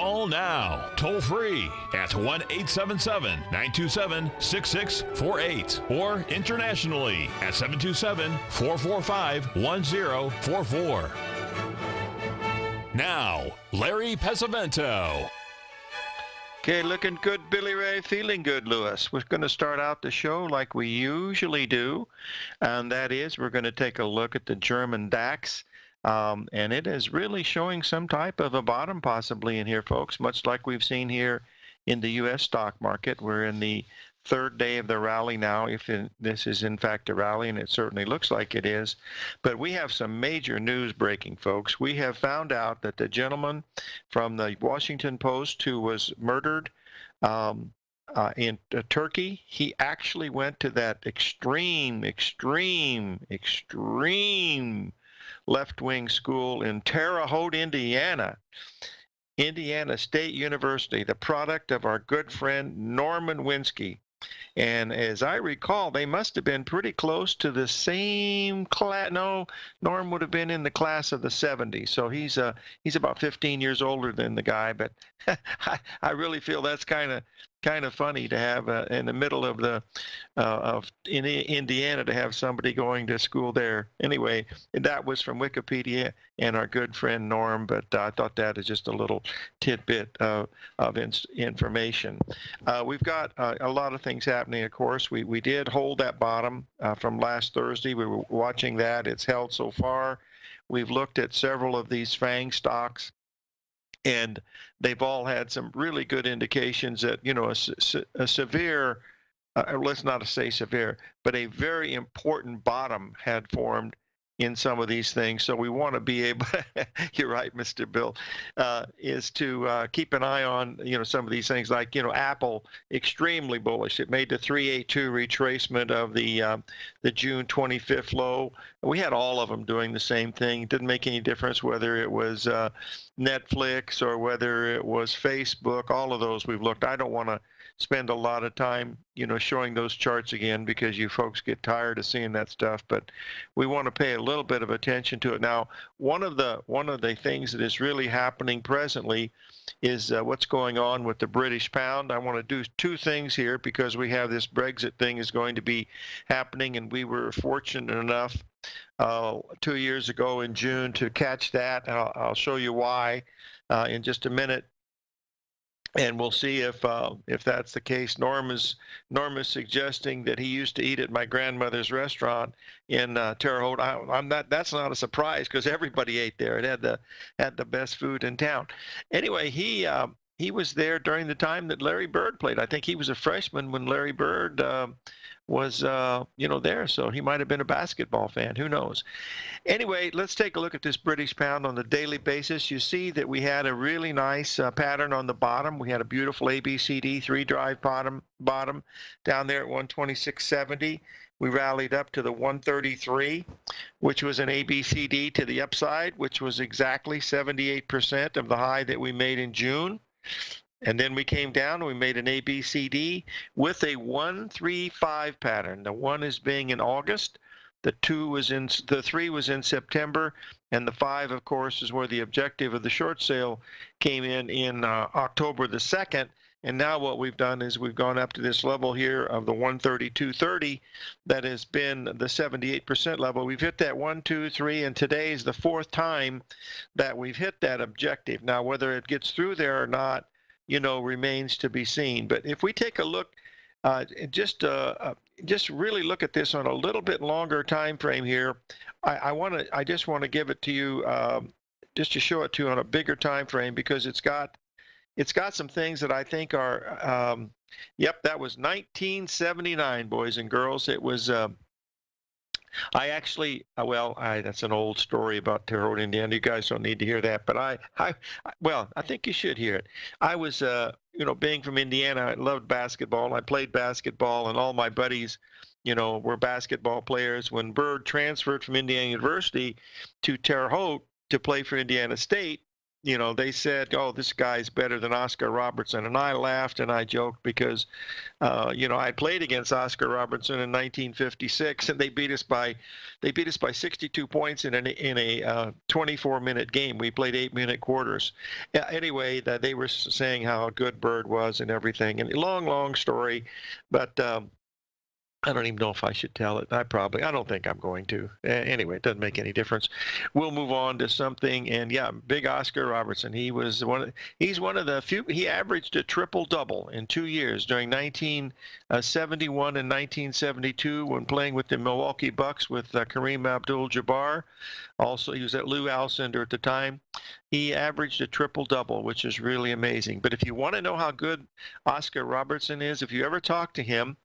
Call now, toll free at 1 877 927 6648 or internationally at 727 445 1044. Now, Larry Pesavento. Okay, looking good, Billy Ray. Feeling good, Lewis. We're going to start out the show like we usually do, and that is we're going to take a look at the German DAX. Um, and it is really showing some type of a bottom possibly in here, folks, much like we've seen here in the U.S. stock market. We're in the third day of the rally now, if this is in fact a rally, and it certainly looks like it is. But we have some major news breaking, folks. We have found out that the gentleman from the Washington Post who was murdered um, uh, in uh, Turkey, he actually went to that extreme, extreme, extreme left wing school in Terre Haute, Indiana. Indiana State University, the product of our good friend Norman Winsky. And as I recall, they must have been pretty close to the same class. No, Norm would have been in the class of the 70s. So he's uh, he's about 15 years older than the guy. But I, I really feel that's kind of kind of funny to have uh, in the middle of the uh, of in Indiana to have somebody going to school there. Anyway, that was from Wikipedia and our good friend Norm. But uh, I thought that is just a little tidbit of in information. Uh, we've got uh, a lot of things happening. Of course, we we did hold that bottom uh, from last Thursday. We were watching that. It's held so far. We've looked at several of these FANG stocks and they've all had some really good indications that you know a, a severe uh, let's not say severe but a very important bottom had formed in some of these things. So we want to be able, you're right, Mr. Bill, uh, is to uh, keep an eye on, you know, some of these things like, you know, Apple, extremely bullish. It made the 382 retracement of the, um, the June 25th low. We had all of them doing the same thing. It didn't make any difference whether it was uh, Netflix or whether it was Facebook, all of those we've looked. I don't want to spend a lot of time, you know, showing those charts again because you folks get tired of seeing that stuff. But we want to pay a little bit of attention to it. Now, one of the one of the things that is really happening presently is uh, what's going on with the British pound. I want to do two things here because we have this Brexit thing is going to be happening, and we were fortunate enough uh, two years ago in June to catch that. I'll, I'll show you why uh, in just a minute and we'll see if uh, if that's the case. Norm is Norm is suggesting that he used to eat at my grandmother's restaurant in uh, Terre Haute. I, am not. That's not a surprise because everybody ate there. It had the had the best food in town. Anyway, he uh, he was there during the time that Larry Bird played. I think he was a freshman when Larry Bird uh, was uh, you know there, so he might have been a basketball fan. Who knows? Anyway, let's take a look at this British pound on the daily basis. You see that we had a really nice uh, pattern on the bottom. We had a beautiful ABCD three drive bottom bottom down there at 126.70. We rallied up to the 133, which was an ABCD to the upside, which was exactly 78% of the high that we made in June. And then we came down and we made an ABCD with a 135 pattern. The one is being in August, the two was in the three was in September, and the five, of course, is where the objective of the short sale came in in uh, October the 2nd. And now what we've done is we've gone up to this level here of the 132.30 that has been the 78% level. We've hit that one, two, three, and today is the fourth time that we've hit that objective. Now, whether it gets through there or not, you know, remains to be seen. But if we take a look, uh, just uh, uh, just really look at this on a little bit longer time frame here, I, I want to I just want to give it to you um, just to show it to you on a bigger time frame because it's got it's got some things that I think are um, yep that was 1979 boys and girls it was uh, I actually, uh, well, I, that's an old story about Terre Haute, Indiana. You guys don't need to hear that, but I, I, well, I think you should hear it. I was, uh, you know, being from Indiana, I loved basketball. I played basketball, and all my buddies you know, were basketball players. When Bird transferred from Indiana University to Terre Haute to play for Indiana State, you know, they said, "Oh, this guy's better than Oscar Robertson," and I laughed and I joked because, uh, you know, I played against Oscar Robertson in 1956, and they beat us by, they beat us by 62 points in an in a uh, 24-minute game. We played eight-minute quarters. Yeah, anyway, they were saying how good Bird was and everything, and long, long story, but. Um, I don't even know if I should tell it. I probably, I don't think I'm going to. anyway, it doesn't make any difference. We'll move on to something. And yeah, big Oscar Robertson. He was one. Of, he's one of the few. He averaged a triple double in two years during 1971 and 1972 when playing with the Milwaukee Bucks with uh, Kareem Abdul-Jabbar. Also, he was at Lew Alcindor at the time. He averaged a triple double, which is really amazing. But if you want to know how good Oscar Robertson is, if you ever talk to him,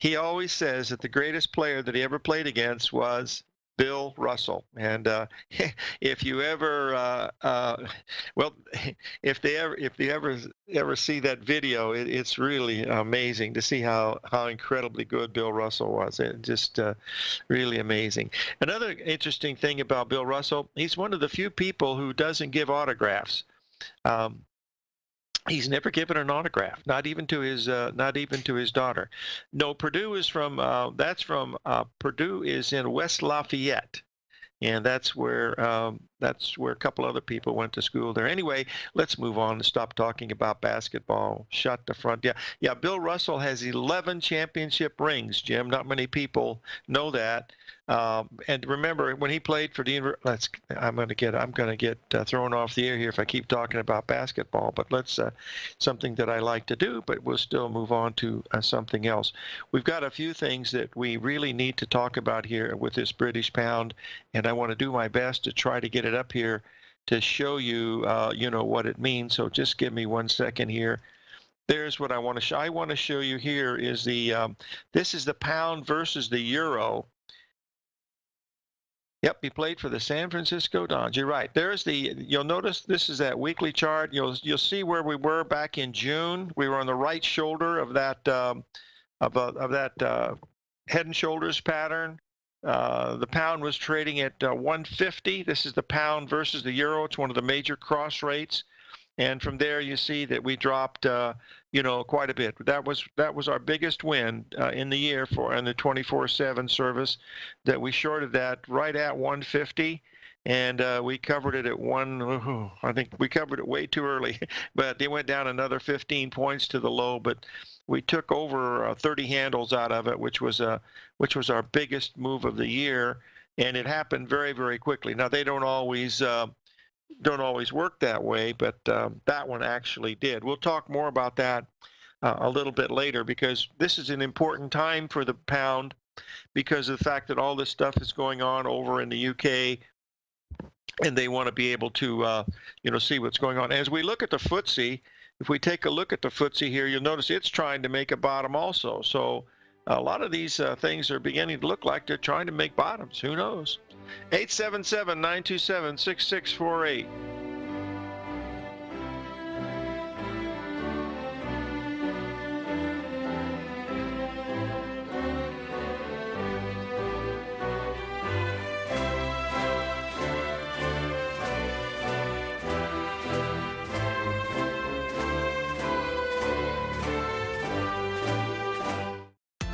he always says that the greatest player that he ever played against was Bill Russell. And uh, if you ever, uh, uh, well, if they ever, if they ever, ever see that video, it, it's really amazing to see how how incredibly good Bill Russell was. It just uh, really amazing. Another interesting thing about Bill Russell, he's one of the few people who doesn't give autographs. Um, He's never given an autograph, not even to his, uh, not even to his daughter. No, Purdue is from. Uh, that's from. Uh, Purdue is in West Lafayette, and that's where um, that's where a couple other people went to school there. Anyway, let's move on and stop talking about basketball. Shut the front. Yeah, yeah. Bill Russell has 11 championship rings. Jim, not many people know that. Um, and remember, when he played for the let's I'm going to get I'm going to get uh, thrown off the air here if I keep talking about basketball. But let's uh, something that I like to do, but we'll still move on to uh, something else. We've got a few things that we really need to talk about here with this British pound, and I want to do my best to try to get it up here to show you, uh, you know, what it means. So just give me one second here there's what I want to show. I want to show you here is the um, this is the pound versus the euro Yep, he played for the San Francisco Dons. You're right. There's the. You'll notice this is that weekly chart. You'll you'll see where we were back in June. We were on the right shoulder of that um, of, uh, of that uh, head and shoulders pattern. Uh, the pound was trading at uh, 150. This is the pound versus the euro. It's one of the major cross rates. And from there, you see that we dropped, uh, you know, quite a bit. That was that was our biggest win uh, in the year for in the 24/7 service. That we shorted that right at 150, and uh, we covered it at one. I think we covered it way too early, but they went down another 15 points to the low. But we took over uh, 30 handles out of it, which was a which was our biggest move of the year, and it happened very very quickly. Now they don't always uh, don't always work that way, but um, that one actually did. We'll talk more about that uh, a little bit later because this is an important time for the pound because of the fact that all this stuff is going on over in the UK and they want to be able to uh, you know see what's going on. As we look at the FTSE, if we take a look at the FTSE here, you'll notice it's trying to make a bottom also. So a lot of these uh, things are beginning to look like they're trying to make bottoms. Who knows? 877 927 6648.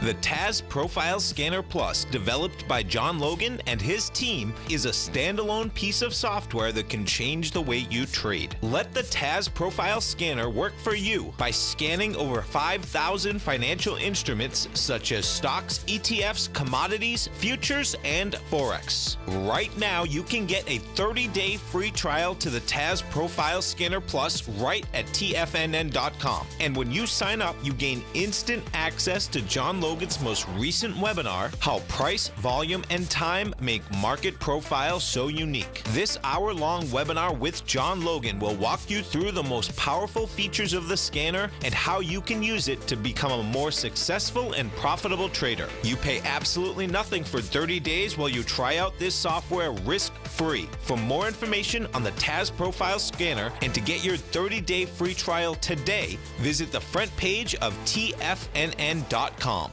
The TAS Profile Scanner Plus, developed by John Logan and his team, is a standalone piece of software that can change the way you trade. Let the TAS Profile Scanner work for you by scanning over 5,000 financial instruments such as stocks, ETFs, commodities, futures, and Forex. Right now, you can get a 30 day free trial to the TAS Profile Scanner Plus right at TFNN.com. And when you sign up, you gain instant access to John Logan Logan's most recent webinar, How Price, Volume, and Time Make Market Profile So Unique. This hour long webinar with John Logan will walk you through the most powerful features of the scanner and how you can use it to become a more successful and profitable trader. You pay absolutely nothing for 30 days while you try out this software risk free. For more information on the TAS Profile Scanner and to get your 30 day free trial today, visit the front page of TFNN.com.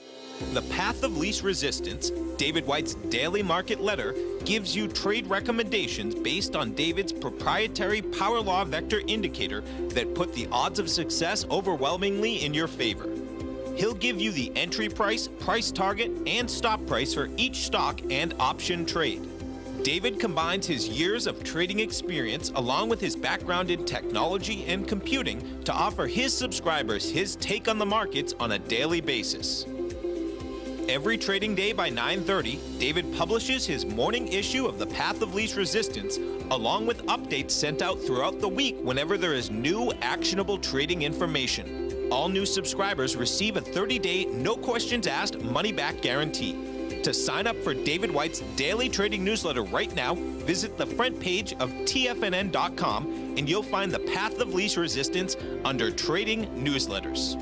The Path of Least Resistance, David White's daily market letter, gives you trade recommendations based on David's proprietary Power Law Vector indicator that put the odds of success overwhelmingly in your favor. He'll give you the entry price, price target, and stop price for each stock and option trade. David combines his years of trading experience along with his background in technology and computing to offer his subscribers his take on the markets on a daily basis. Every trading day by 9:30, David publishes his morning issue of The Path of Least Resistance along with updates sent out throughout the week whenever there is new actionable trading information. All new subscribers receive a 30-day no questions asked money back guarantee. To sign up for David White's daily trading newsletter right now, visit the front page of tfnn.com and you'll find the Path of Least Resistance under Trading Newsletters.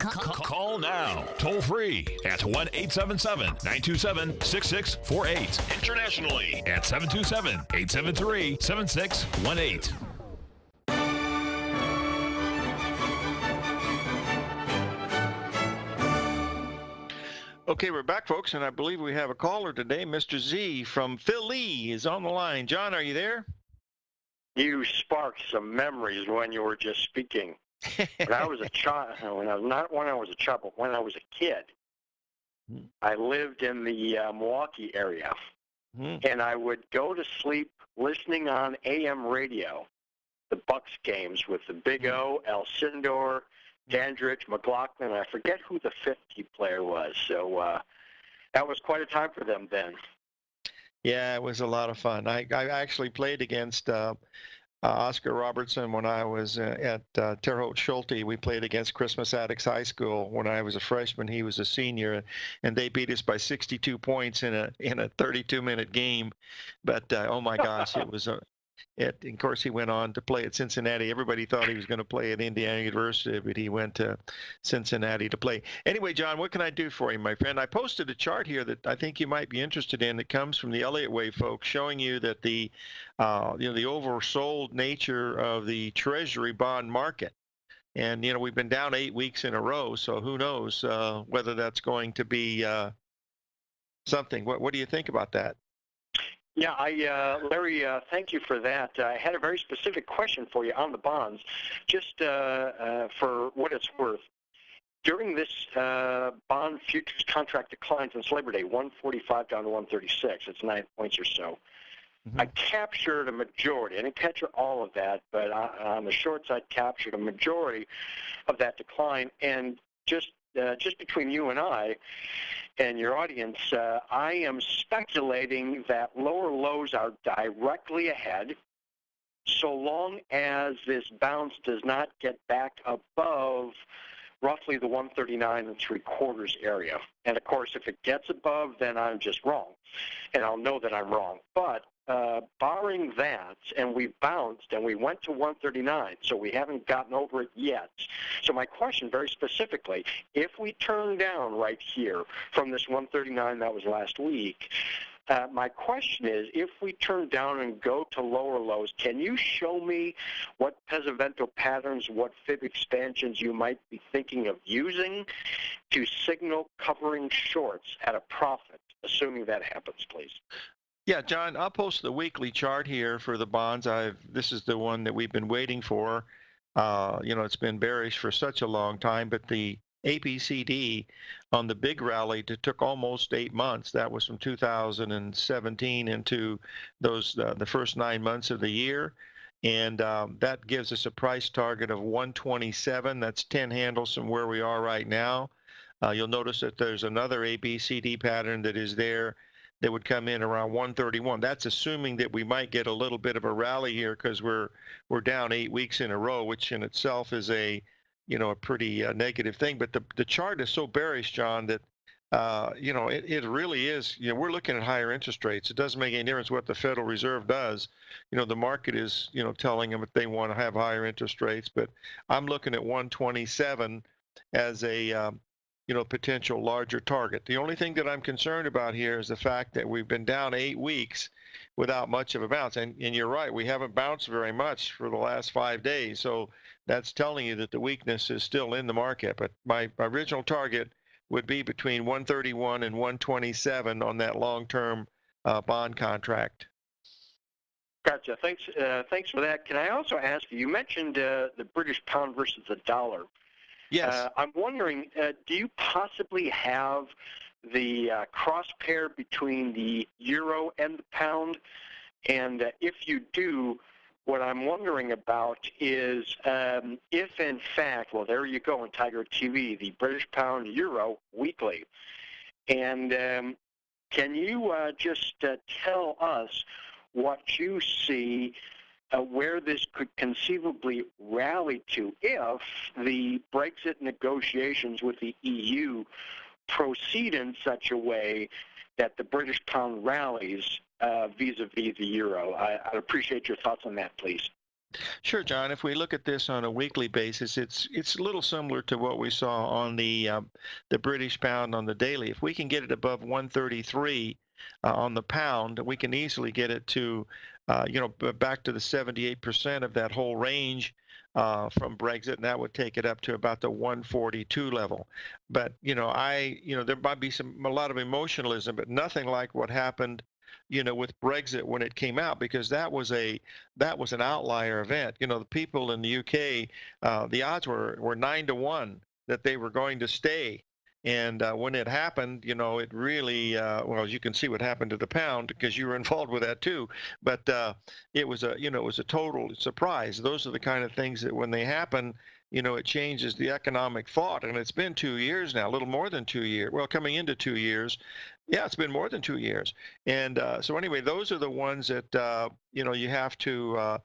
Call now, toll free at 1 877 927 6648. Internationally at 727 873 7618. Okay, we're back, folks, and I believe we have a caller today. Mr. Z from Philly is on the line. John, are you there? You sparked some memories when you were just speaking when I was a child, when I was not when I was a child, but when I was a kid, hmm. I lived in the uh, Milwaukee area, hmm. and I would go to sleep listening on AM radio, the Bucks games with the Big hmm. O, Alcindor, Dandridge, McGlocklin. I forget who the fifth key player was. So uh, that was quite a time for them then. Yeah, it was a lot of fun. I, I actually played against uh, Oscar Robertson when I was uh, at uh, Terre Haute Schulte. We played against Crispus Attucks High School when I was a freshman. He was a senior, and they beat us by 62 points in a in a 32 minute game. But uh, oh my gosh, it was a it, of course, he went on to play at Cincinnati. Everybody thought he was going to play at Indiana University, but he went to Cincinnati to play. Anyway, John, what can I do for you, my friend? I posted a chart here that I think you might be interested in. It comes from the Elliott Wave folks, showing you that the, uh, you know, the oversold nature of the Treasury bond market. And you know, we've been down eight weeks in a row, so who knows uh, whether that's going to be uh, something. What, what do you think about that? Yeah, I, uh, Larry, uh, thank you for that. I had a very specific question for you on the bonds, just uh, uh for what it's worth. During this uh, bond futures contract decline since Labor Day, 145 down to 136, it's nine points or so. Mm-hmm. I captured a majority. I didn't capture all of that, but on the short side, captured a majority of that decline. And just uh, just between you and I and your audience, uh, I am speculating that lower lows are directly ahead so long as this bounce does not get back above roughly the 139 and three quarters area. And of course, if it gets above, then I'm just wrong, and I'll know that I'm wrong. But uh, barring that, and we bounced and we went to 139, so we haven't gotten over it yet. So my question, very specifically, if we turn down right here from this 139 that was last week, uh, my question is, if we turn down and go to lower lows, can you show me what Pesavento patterns, what fib expansions you might be thinking of using to signal covering shorts at a profit, assuming that happens, please? Yeah, John, I'll post the weekly chart here for the bonds. I've this is the one that we've been waiting for. Uh, you know, it's been bearish for such a long time, but the ABCD on the big rally took almost eight months. That was from 2017 into those uh, the first nine months of the year, and um, that gives us a price target of 127. That's 10 handles from where we are right now. Uh, you'll notice that there's another ABCD pattern that is there that would come in around 131. That's assuming that we might get a little bit of a rally here because we're we're down eight weeks in a row, which in itself is a you know a pretty uh, negative thing. But the the chart is so bearish, John, that uh, you know it, it really is. You know we're looking at higher interest rates. It doesn't make any difference what the Federal Reserve does. You know the market is you know telling them that they want to have higher interest rates. But I'm looking at 127 as a um, you know potential larger target. The only thing that I'm concerned about here is the fact that we've been down eight weeks without much of a bounce. And, and you're right, we haven't bounced very much for the last five days. So that's telling you that the weakness is still in the market. But my, my original target would be between 131 and 127 on that long-term uh, bond contract. Gotcha. Thanks. Uh, thanks for that. Can I also ask you? You mentioned uh, the British pound versus the dollar. Yes. Uh, I'm wondering, uh, do you possibly have the uh, cross pair between the euro and the pound? And uh, if you do, what I'm wondering about is um, if, in fact, well, there you go on Tiger TV, the British pound euro weekly. And um, can you uh, just uh, tell us what you see uh, where this could conceivably rally to if the Brexit negotiations with the EU proceed in such a way that the British pound rallies uh, vis-a-vis the euro. I, would appreciate your thoughts on that, please. Sure, John. If we look at this on a weekly basis, it's it's a little similar to what we saw on the um, the British pound on the daily. If we can get it above 133 uh, on the pound, we can easily get it to, uh, you know, back to the 78% of that whole range uh, from Brexit, and that would take it up to about the 142 level. But you know, I you know there might be some a lot of emotionalism, but nothing like what happened, you know, with Brexit when it came out, because that was a that was an outlier event. You know, the people in the UK, uh, the odds were were nine to one that they were going to stay and uh, when it happened, you know, it really, uh, well, as you can see what happened to the pound because you were involved with that too. But uh, it was a, you know, it was a total surprise. Those are the kind of things that when they happen, you know, it changes the economic thought. And it's been two years now, a little more than two years. Well, coming into two years. Yeah, it's been more than two years. And uh, so anyway, those are the ones that, uh, you know, you have to,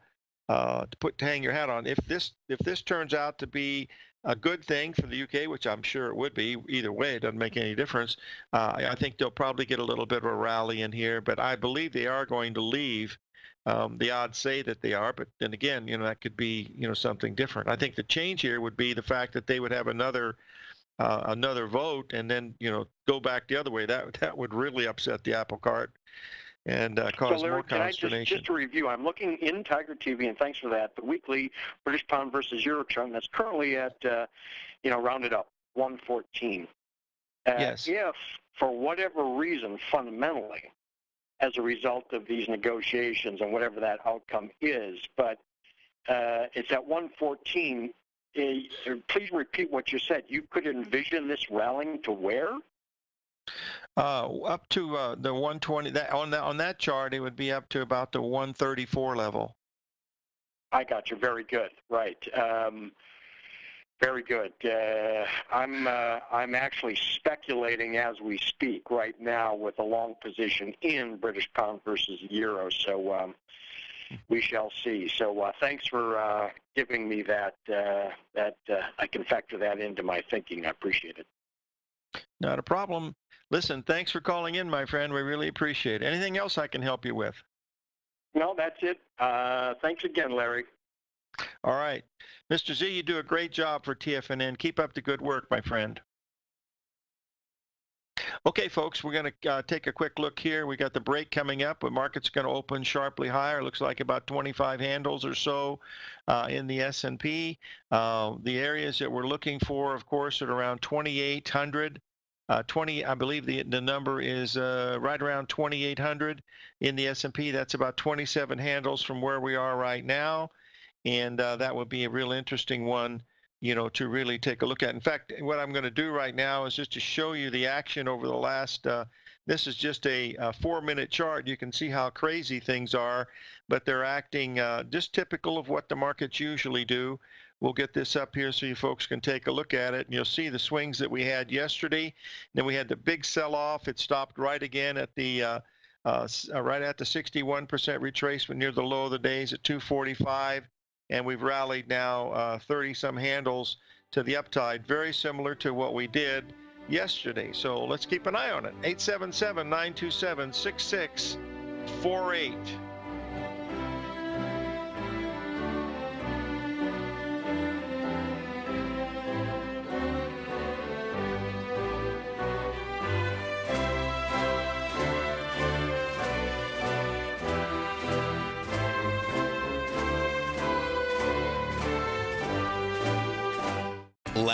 uh, to put to hang your hat on. If this if this turns out to be a good thing for the UK, which I'm sure it would be. Either way, it doesn't make any difference. Uh, I think they'll probably get a little bit of a rally in here, but I believe they are going to leave. Um, the odds say that they are, but then again, you know, that could be, you know, something different. I think the change here would be the fact that they would have another uh, another vote and then, you know, go back the other way. That that would really upset the apple cart and uh, cause so Larry, more consternation. Just, just, to review, I'm looking in Tiger TV, and thanks for that. The weekly British pound versus euro chart that's currently at, uh, you know, rounded up 114. Uh, yes. If, for whatever reason, fundamentally, as a result of these negotiations and whatever that outcome is, but uh, it's at 114. Uh, please repeat what you said. You could envision this rallying to where? Uh, up to uh, the 120. That on that on that chart, it would be up to about the 134 level. I got you. Very good. Right. Um, very good. Uh, I'm uh, I'm actually speculating as we speak right now with a long position in British pound versus euro. So um, we shall see. So uh, thanks for uh, giving me that. Uh, that uh, I can factor that into my thinking. I appreciate it. Not a problem. Listen, thanks for calling in, my friend. We really appreciate it. Anything else I can help you with? No, that's it. Uh, thanks again, Larry. All right. Mr. Z, you do a great job for TFNN. Keep up the good work, my friend. Okay, folks, we're going to uh, take a quick look here. We got the break coming up. The market's going to open sharply higher. Looks like about 25 handles or so uh, in the S&P. Uh, the areas that we're looking for, of course, are around 2,800. Uh, 20, I believe the the number is uh, right around 2,800 in the S&P. That's about 27 handles from where we are right now. and uh, that would be a real interesting one, you know, to really take a look at. In fact, what I'm going to do right now is just to show you the action over the last. Uh, this is just a, a four-minute chart. You can see how crazy things are, but they're acting uh, just typical of what the markets usually do. We'll get this up here so you folks can take a look at it. And you'll see the swings that we had yesterday. Then we had the big sell-off. It stopped right again at the uh, uh, uh right at the 61% retracement near the low of the days at 245. And we've rallied now 30 uh, some handles to the uptide, very similar to what we did yesterday. So let's keep an eye on it. 877 927 6648.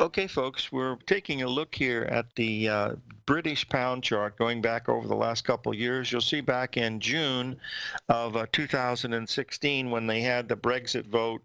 Okay, folks, we're taking a look here at the uh, British pound chart going back over the last couple years. You'll see back in June of uh, 2016 when they had the Brexit vote,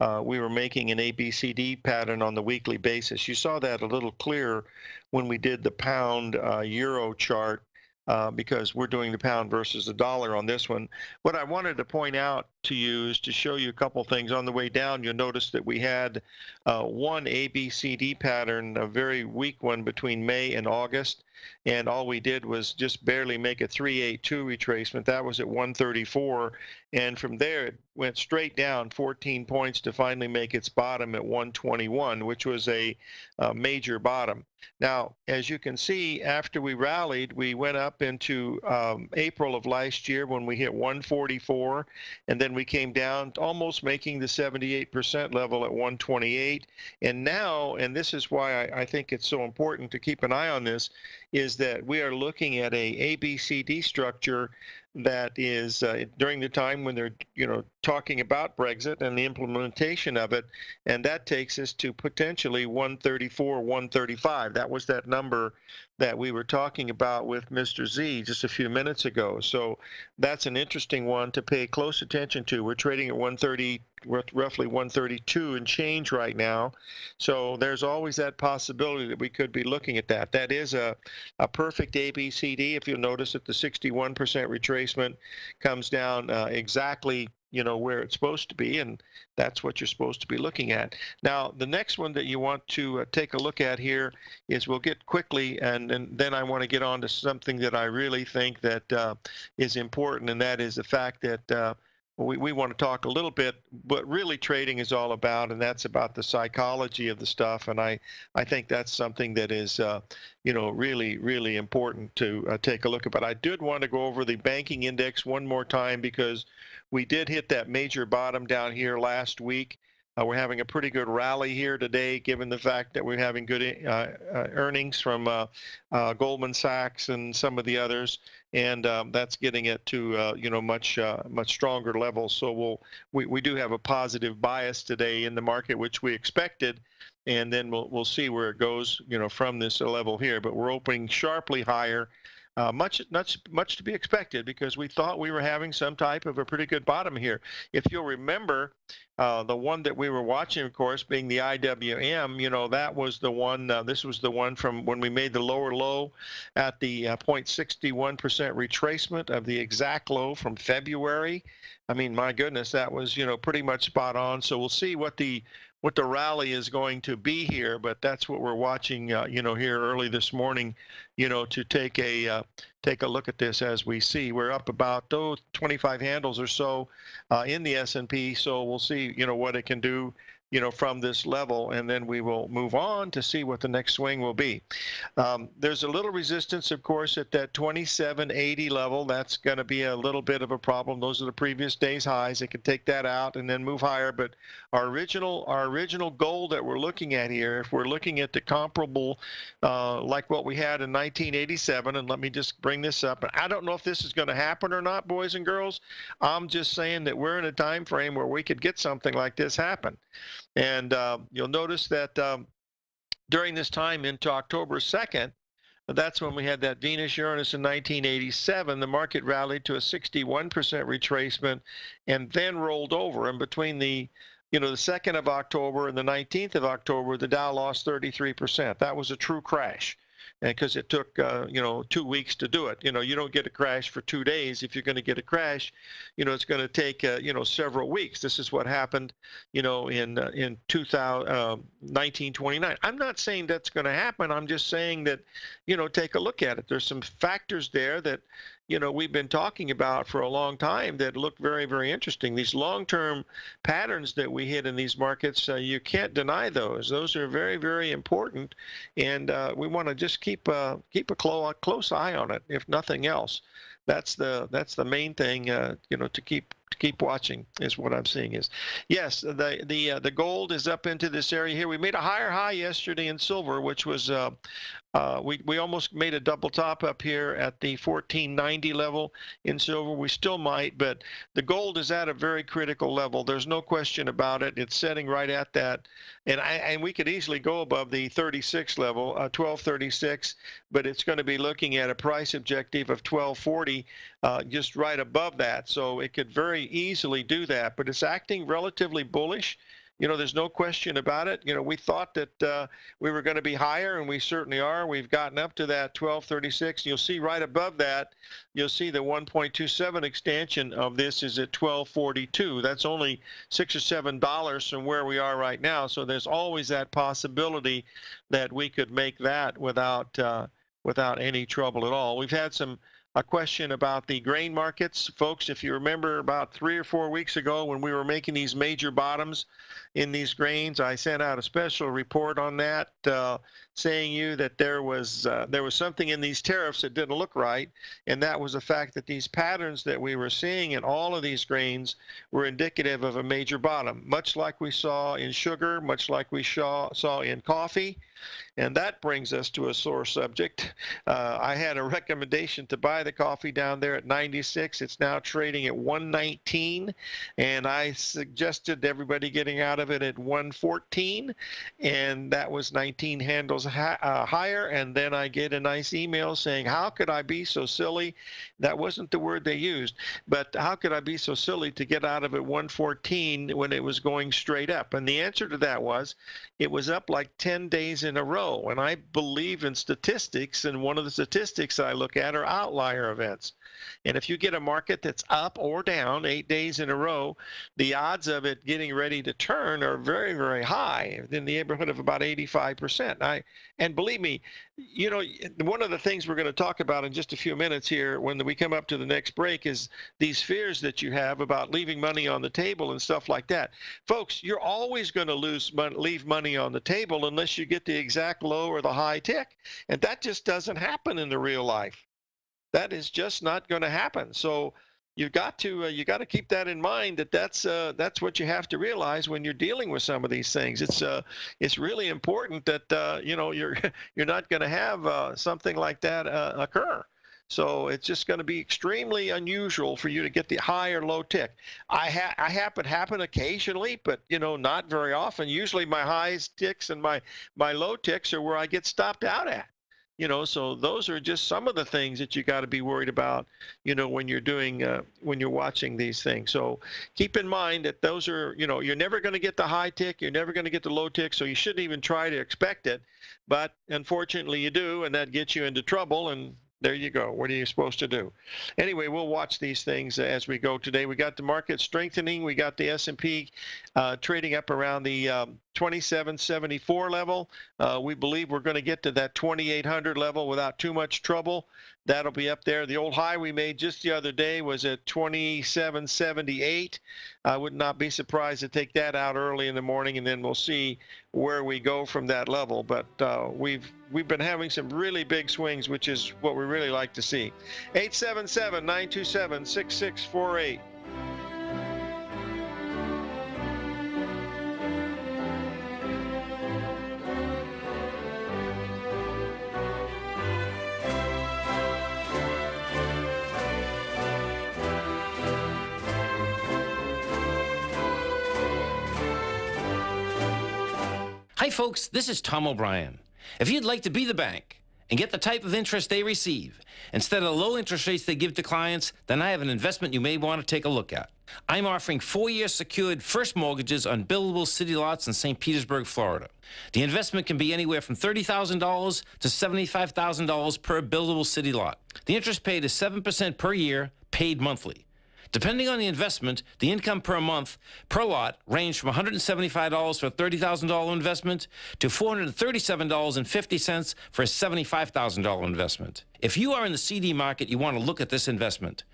uh, we were making an ABCD pattern on the weekly basis. You saw that a little clearer when we did the pound uh, euro chart uh, because we're doing the pound versus the dollar on this one. What I wanted to point out to is to show you a couple things. On the way down, you'll notice that we had uh, one ABCD pattern, a very weak one between May and August and all we did was just barely make a 382 retracement. That was at 134, and from there it went straight down 14 points to finally make its bottom at 121, which was a, a major bottom. Now, as you can see, after we rallied, we went up into um, April of last year when we hit 144, and then we came down almost making the 78% level at 128. And now, and this is why I, I think it's so important to keep an eye on this, is that we are looking at a ABCD structure that is uh, during the time when they're you know talking about Brexit and the implementation of it, and that takes us to potentially 134, 135. That was that number that we were talking about with Mr. Z just a few minutes ago. So that's an interesting one to pay close attention to. We're trading at 130, roughly 132 and change right now. So there's always that possibility that we could be looking at that. That is a, a perfect ABCD. If you'll notice that the 61% retracement comes down uh, exactly you know where it's supposed to be and that's what you're supposed to be looking at. Now the next one that you want to uh, take a look at here is we'll get quickly and, and then i want to get on to something that i really think that uh, is important and that is the fact that uh, we, we want to talk a little bit what really trading is all about and that's about the psychology of the stuff and i i think that's something that is uh, you know really really important to uh, take a look at. But i did want to go over the banking index one more time because we did hit that major bottom down here last week. Uh, we're having a pretty good rally here today, given the fact that we're having good uh, uh, earnings from uh, uh, Goldman Sachs and some of the others, and um, that's getting it to uh, you know much much stronger levels. So we'll we, we do have a positive bias today in the market, which we expected, and then we'll we'll see where it goes you know from this level here. But we're opening sharply higher uh, much, much, much to be expected because we thought we were having some type of a pretty good bottom here. If you'll remember, uh, the one that we were watching, of course, being the IWM, you know, that was the one, uh, this was the one from when we made the lower low at the 0.61% uh, retracement of the exact low from February. I mean, my goodness, that was, you know, pretty much spot on. So we'll see what the what the rally is going to be here, but that's what we're watching, uh, you know, here early this morning, you know, to take a uh, take a look at this as we see. We're up about oh, 25 handles or so uh, in the S&P, so we'll see, you know, what it can do you know, from this level, and then we will move on to see what the next swing will be. Um, there's a little resistance, of course, at that 2780 level. That's going to be a little bit of a problem. Those are the previous day's highs. They can take that out and then move higher. But our original, our original goal that we're looking at here, if we're looking at the comparable, uh, like what we had in 1987, and let me just bring this up. I don't know if this is going to happen or not, boys and girls. I'm just saying that we're in a time frame where we could get something like this happen. And uh, you'll notice that um, during this time into October 2nd, that's when we had that Venus Uranus in 1987. The market rallied to a 61% retracement and then rolled over. And between the you know, the 2nd of October and the 19th of October, the Dow lost 33%. That was a true crash because it took uh, you know two weeks to do it. You know, you don't get a crash for two days. If you're going to get a crash, you know, it's going to take uh, you know several weeks. This is what happened, you know, in uh, in 2000, uh, 1929. I'm not saying that's going to happen. I'm just saying that, you know, take a look at it. There's some factors there that you know we've been talking about for a long time that look very very interesting. These long-term patterns that we hit in these markets uh, you can't deny those. Those are very very important and uh, we want to just keep uh, keep a clo- close eye on it if nothing else. That's the that's the main thing uh, you know to keep keep watching is what I'm seeing is yes the the uh, the gold is up into this area here we made a higher high yesterday in silver which was uh, uh, we, we almost made a double top up here at the 1490 level in silver. We still might, but the gold is at a very critical level. There's no question about it. It's setting right at that. And, I, and we could easily go above the 36 level, uh, 1236, but it's going to be looking at a price objective of 1240 uh, just right above that. So it could very easily do that, but it's acting relatively bullish you know, there's no question about it. You know, we thought that uh, we were going to be higher, and we certainly are. We've gotten up to that 1236. You'll see right above that, you'll see the 1.27 extension of this is at 1242. That's only six or seven dollars from where we are right now. So there's always that possibility that we could make that without uh, without any trouble at all. We've had some a question about the grain markets. Folks, if you remember about three or four weeks ago when we were making these major bottoms in these grains, I sent out a special report on that uh, saying you that there was uh, there was something in these tariffs that didn't look right, and that was the fact that these patterns that we were seeing in all of these grains were indicative of a major bottom, much like we saw in sugar, much like we saw saw in coffee, and that brings us to a sore subject. Uh, I had a recommendation to buy the coffee down there at 96. It's now trading at 119, and I suggested everybody getting out of it at 114, and that was 19 handles uh, higher. And then I get a nice email saying, How could I be so silly? That wasn't the word they used, but how could I be so silly to get out of it 114 when it was going straight up? And the answer to that was it was up like 10 days in a row. And I believe in statistics, and one of the statistics I look at are outlier events. And if you get a market that's up or down eight days in a row, the odds of it getting ready to turn are very, very high, in the neighborhood of about 85%. I, and believe me, you know, one of the things we're going to talk about in just a few minutes here when we come up to the next break is these fears that you have about leaving money on the table and stuff like that. Folks, you're always going to lose money, leave money on the table unless you get the exact low or the high tick. And that just doesn't happen in the real life. That is just not going to happen. So you've got to uh, you got to keep that in mind that that's uh, that's what you have to realize when you're dealing with some of these things. It's uh, it's really important that uh, you know you're you're not going to have uh, something like that uh, occur. So it's just going to be extremely unusual for you to get the high or low tick. I ha- I happen happen occasionally, but you know not very often. Usually my highs ticks and my my low ticks are where I get stopped out at you know so those are just some of the things that you got to be worried about you know when you're doing uh, when you're watching these things. So keep in mind that those are you know you're never going to get the high tick you're never going to get the low tick so you shouldn't even try to expect it. But unfortunately you do and that gets you into trouble and there you go. What are you supposed to do? Anyway, we'll watch these things as we go today. We got the market strengthening. We got the S&P uh, trading up around the um, 2774 level. Uh, we believe we're going to get to that 2800 level without too much trouble. That'll be up there. The old high we made just the other day was at 2778. I would not be surprised to take that out early in the morning, and then we'll see where we go from that level. But uh, we've we've been having some really big swings, which is what we really like to see. 877 927 6648. Folks, this is Tom O'Brien. If you'd like to be the bank and get the type of interest they receive instead of the low interest rates they give to clients, then I have an investment you may want to take a look at. I'm offering four year secured first mortgages on buildable city lots in St. Petersburg, Florida. The investment can be anywhere from $30,000 to $75,000 per buildable city lot. The interest paid is 7% per year, paid monthly. Depending on the investment, the income per month per lot ranged from $175 for a $30,000 investment to $437.50 for a $75,000 investment. If you are in the CD market, you want to look at this investment.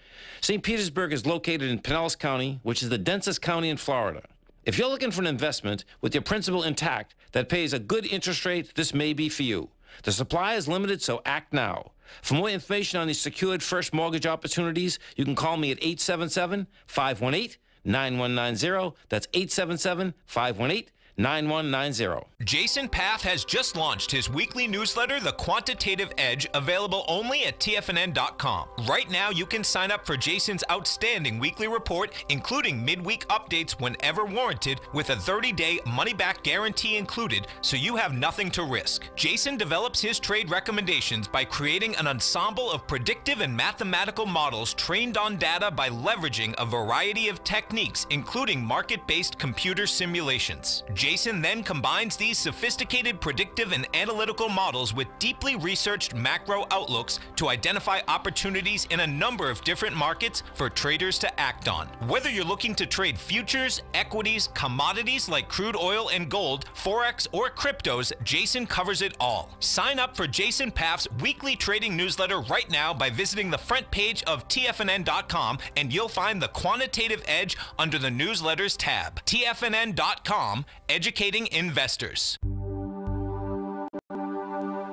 St. Petersburg is located in Pinellas County, which is the densest county in Florida. If you're looking for an investment with your principal intact that pays a good interest rate, this may be for you. The supply is limited, so act now. For more information on these secured first mortgage opportunities, you can call me at 877 518 9190. That's 877 518 9190. Jason Path has just launched his weekly newsletter, The Quantitative Edge, available only at TFNN.com. Right now, you can sign up for Jason's outstanding weekly report, including midweek updates whenever warranted, with a 30 day money back guarantee included, so you have nothing to risk. Jason develops his trade recommendations by creating an ensemble of predictive and mathematical models trained on data by leveraging a variety of techniques, including market based computer simulations. Jason then combines these sophisticated predictive and analytical models with deeply researched macro outlooks to identify opportunities in a number of different markets for traders to act on. Whether you're looking to trade futures, equities, commodities like crude oil and gold, forex, or cryptos, Jason covers it all. Sign up for Jason Path's weekly trading newsletter right now by visiting the front page of TFNN.com and you'll find the quantitative edge under the newsletters tab. TFNN.com educating investors.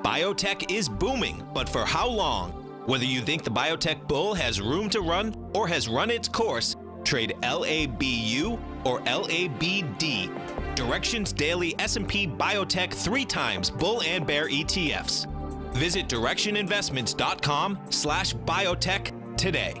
Biotech is booming, but for how long? Whether you think the biotech bull has room to run or has run its course, trade LABU or LABD. Direxion's Daily S&P Biotech 3 times bull and bear ETFs. Visit direxioninvestments.com slash biotech today.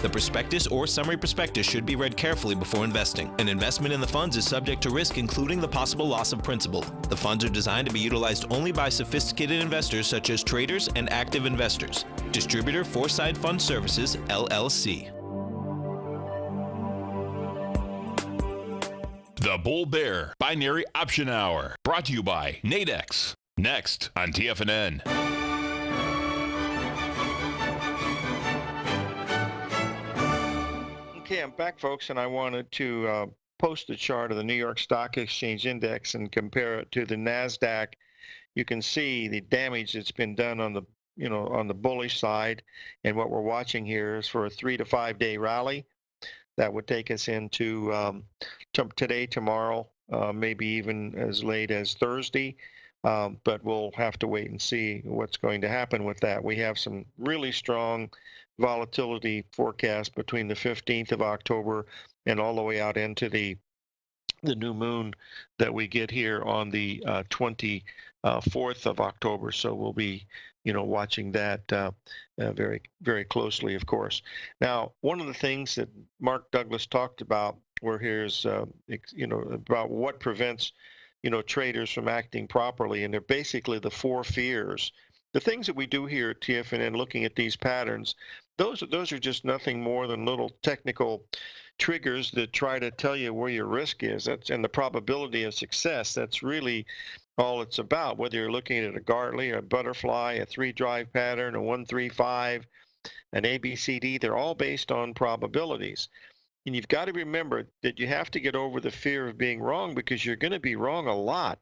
The prospectus or summary prospectus should be read carefully before investing. An investment in the funds is subject to risk, including the possible loss of principal. The funds are designed to be utilized only by sophisticated investors such as traders and active investors. Distributor Foreside Fund Services, LLC. The Bull Bear Binary Option Hour, brought to you by Nadex. Next on TFNN. Okay, I'm back, folks, and I wanted to uh, post a chart of the New York Stock Exchange Index and compare it to the Nasdaq. You can see the damage that's been done on the you know on the bullish side, and what we're watching here is for a three to five day rally that would take us into um, today, tomorrow, uh, maybe even as late as Thursday. Um, but we'll have to wait and see what's going to happen with that. We have some really strong volatility forecast between the 15th of October and all the way out into the the new moon that we get here on the uh, 24th of October. So we'll be, you know, watching that uh, uh, very, very closely, of course. Now, one of the things that Mark Douglas talked about, where here's, uh, you know, about what prevents, you know, traders from acting properly, and they're basically the four fears. The things that we do here at TFNN, looking at these patterns, those those are just nothing more than little technical triggers that try to tell you where your risk is. That's and the probability of success. That's really all it's about. Whether you're looking at a Gartley, a butterfly, a three drive pattern, a one three five, an ABCD, they're all based on probabilities. And you've got to remember that you have to get over the fear of being wrong because you're going to be wrong a lot.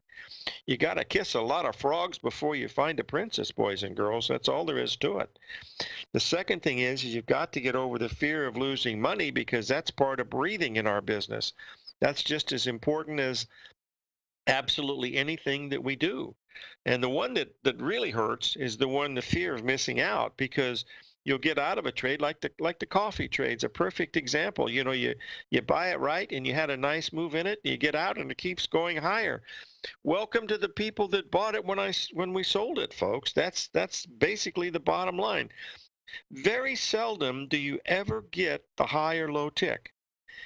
You got to kiss a lot of frogs before you find a princess, boys and girls. That's all there is to it. The second thing is, is you've got to get over the fear of losing money because that's part of breathing in our business. That's just as important as absolutely anything that we do. And the one that, that really hurts is the one, the fear of missing out, because you'll get out of a trade like the like the coffee trade's a perfect example. You know you you buy it right and you had a nice move in it you get out and it keeps going higher. Welcome to the people that bought it when i when we sold it folks. That's that's basically the bottom line. Very seldom do you ever get the high or low tick.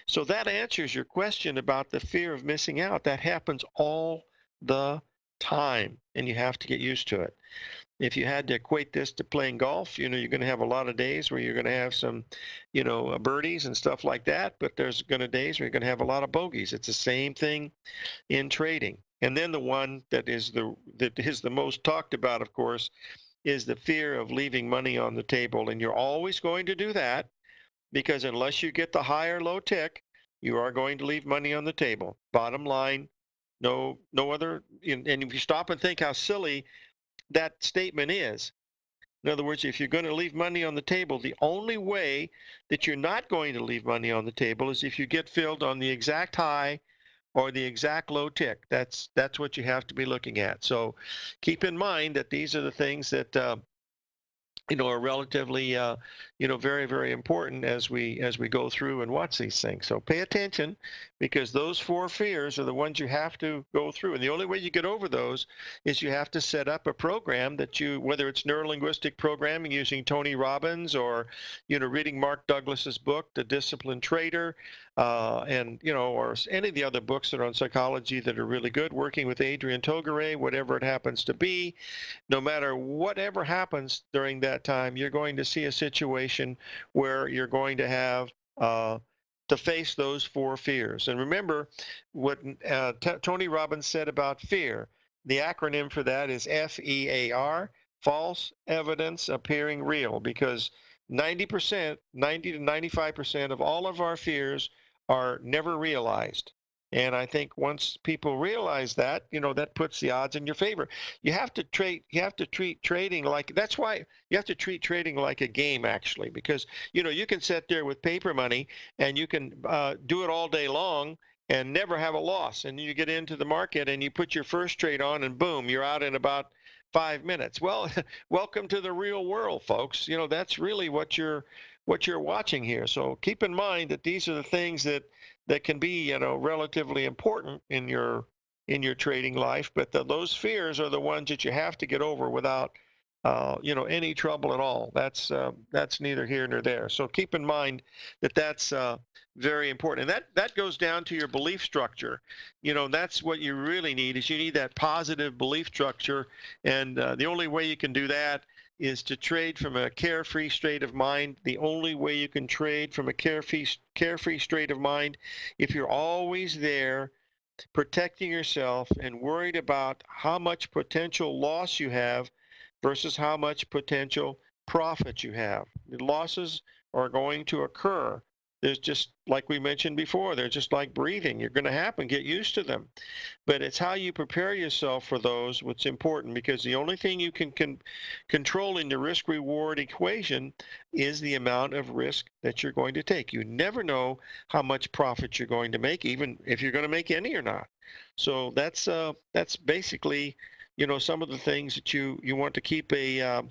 So that answers your question about the fear of missing out. That happens all the time and you have to get used to it if you had to equate this to playing golf, you know, you're going to have a lot of days where you're going to have some, you know, uh, birdies and stuff like that, but there's going to days where you're going to have a lot of bogeys. It's the same thing in trading. And then the one that is the that is the most talked about, of course, is the fear of leaving money on the table. And you're always going to do that because unless you get the high or low tick, you are going to leave money on the table. Bottom line, no no other and if you stop and think how silly that statement is. In other words, if you're going to leave money on the table, the only way that you're not going to leave money on the table is if you get filled on the exact high or the exact low tick. That's that's what you have to be looking at. So keep in mind that these are the things that uh, you know are relatively uh, you know very very important as we as we go through and watch these things. So pay attention because those four fears are the ones you have to go through. And the only way you get over those is you have to set up a program that you whether it's neurolinguistic programming using tony robbins or you know reading mark douglas's book the disciplined trader uh, and you know or any of the other books that are on psychology that are really good working with Adrienne Toghraie whatever it happens to be no matter whatever happens during that time, you're going to see a situation where you're going to have uh, to face those four fears. And remember what uh, T- Tony Robbins said about fear. The acronym for that is FEAR, false evidence appearing real, because 90%, 90 to 95% of all of our fears are never realized. And I think once people realize that, you know, that puts the odds in your favor. You have to trade. You have to treat trading like that's why you have to treat trading like a game, actually, because you know you can sit there with paper money and you can uh, do it all day long and never have a loss. And you get into the market and you put your first trade on, and boom, you're out in about five minutes. Well, welcome to the real world, folks. You know that's really what you're what you're watching here. So keep in mind that these are the things that that can be you know relatively important in your in your trading life but the, those fears are the ones that you have to get over without uh, you know any trouble at all. That's uh, that's neither here nor there. So keep in mind that that's uh, very important. And that that goes down to your belief structure. You know that's what you really need is you need that positive belief structure. And uh, the only way you can do that is to trade from a carefree state of mind. The only way you can trade from a carefree, carefree state of mind, if you're always there protecting yourself and worried about how much potential loss you have versus how much potential profit you have. The losses are going to occur. There's just like we mentioned before they're just like breathing. You're going to happen get used to them. But it's how you prepare yourself for those what's important because the only thing you can, can control in the risk reward equation is the amount of risk that you're going to take. You never know how much profit you're going to make even if you're going to make any or not. So that's uh, that's basically you know some of the things that you you want to keep a uh,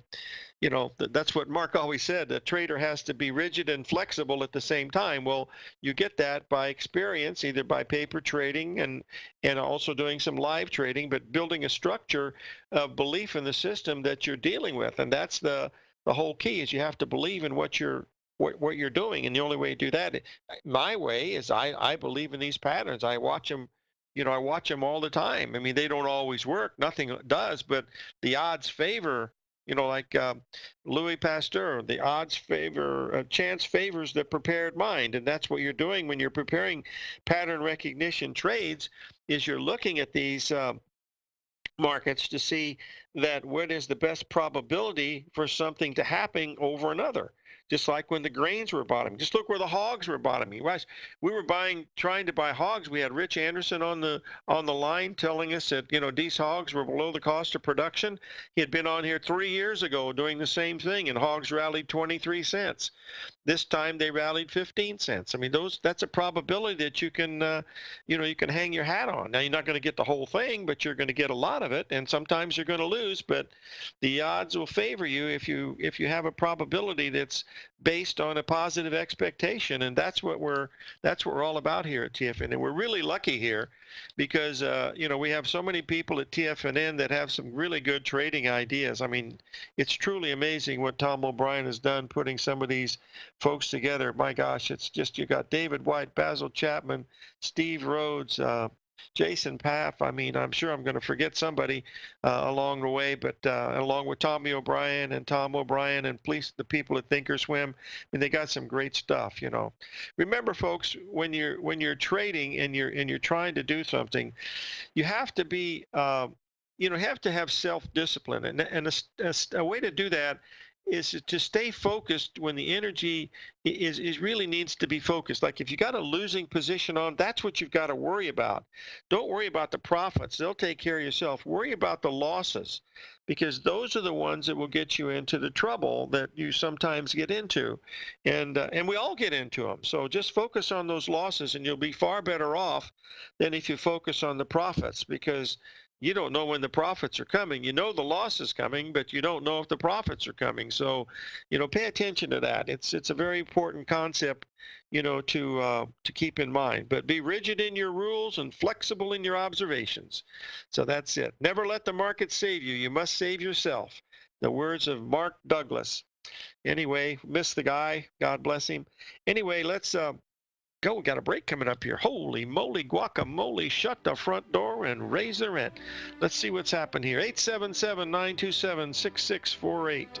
you know that's what mark always said a trader has to be rigid and flexible at the same time. Well you get that by experience either by paper trading and and also doing some live trading but building a structure of belief in the system that you're dealing with and that's the the whole key is you have to believe in what you're what, what you're doing and the only way to do that my way is i i believe in these patterns. I watch them you know i watch them all the time. I mean they don't always work. Nothing does but the odds favor you know, like uh, Louis Pasteur, the odds favor, uh, chance favors the prepared mind, and that's what you're doing when you're preparing pattern recognition trades. Is you're looking at these uh, markets to see that what is the best probability for something to happen over another just like when the grains were bottoming. Just look where the hogs were bottoming. We were buying, trying to buy hogs. We had Rich Anderson on the on the line telling us that you know these hogs were below the cost of production. He had been on here three years ago doing the same thing, and hogs rallied 23 cents. This time they rallied 15 cents. I mean, those that's a probability that you can, uh, you know, you can hang your hat on. Now you're not going to get the whole thing, but you're going to get a lot of it, and sometimes you're going to lose. But the odds will favor you if you if you have a probability that's based on a positive expectation, and that's what we're that's what we're all about here at TFN. And we're really lucky here because uh, you know we have so many people at TFNN that have some really good trading ideas. I mean, it's truly amazing what Tom O'Brien has done putting some of these folks together. My gosh, it's just you got David White, Basil Chapman, Steve Rhodes, uh, Jason Paff. I mean, I'm sure I'm going to forget somebody uh, along the way, but uh, along with Tommy O'Brien and Tom O'Brien and please the people at Thinkorswim, I mean, they got some great stuff. You know, remember, folks, when you're when you're trading and you're and you're trying to do something, you have to be, uh, you know, have to have self-discipline, and and a, a, a way to do that is to stay focused when the energy is, is really needs to be focused. Like if you got a losing position on, that's what you've got to worry about. Don't worry about the profits; they'll take care of yourself. Worry about the losses, because those are the ones that will get you into the trouble that you sometimes get into, and uh, and we all get into them. So just focus on those losses, and you'll be far better off than if you focus on the profits, because you don't know when the profits are coming. You know the loss is coming, but you don't know if the profits are coming. So, you know, pay attention to that. It's it's a very important concept, you know, to uh, to keep in mind. But be rigid in your rules and flexible in your observations. So that's it. Never let the market save you. You must save yourself. The words of Mark Douglas. Anyway, miss the guy. God bless him. Anyway, let's uh, go. We got a break coming up here. Holy moly, guacamole. Shut the front door and raise the rent. Let's see what's happened here. 877 927 6648.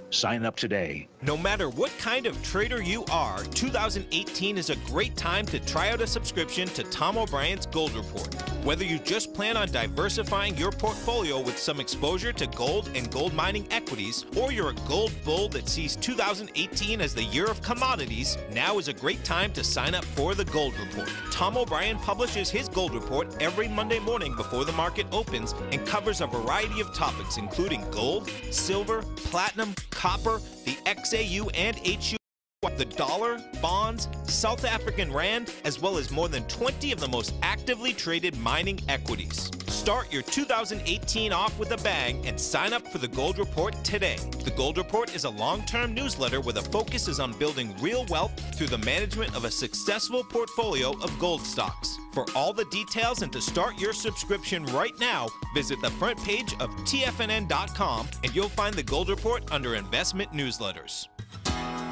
Sign up today. No matter what kind of trader you are, 2018 is a great time to try out a subscription to Tom O'Brien's Gold Report. Whether you just plan on diversifying your portfolio with some exposure to gold and gold mining equities, or you're a gold bull that sees 2018 as the year of commodities, now is a great time to sign up for the Gold Report. Tom O'Brien publishes his Gold Report every Monday morning before the market opens and covers a variety of topics, including gold, silver, platinum, copper, the XAU and HUI the dollar, bonds, South African rand, as well as more than 20 of the most actively traded mining equities. Start your 2018 off with a bang and sign up for the Gold Report today. The Gold Report is a long term newsletter where the focus is on building real wealth through the management of a successful portfolio of gold stocks. For all the details and to start your subscription right now, visit the front page of TFNN.com and you'll find the Gold Report under Investment Newsletters.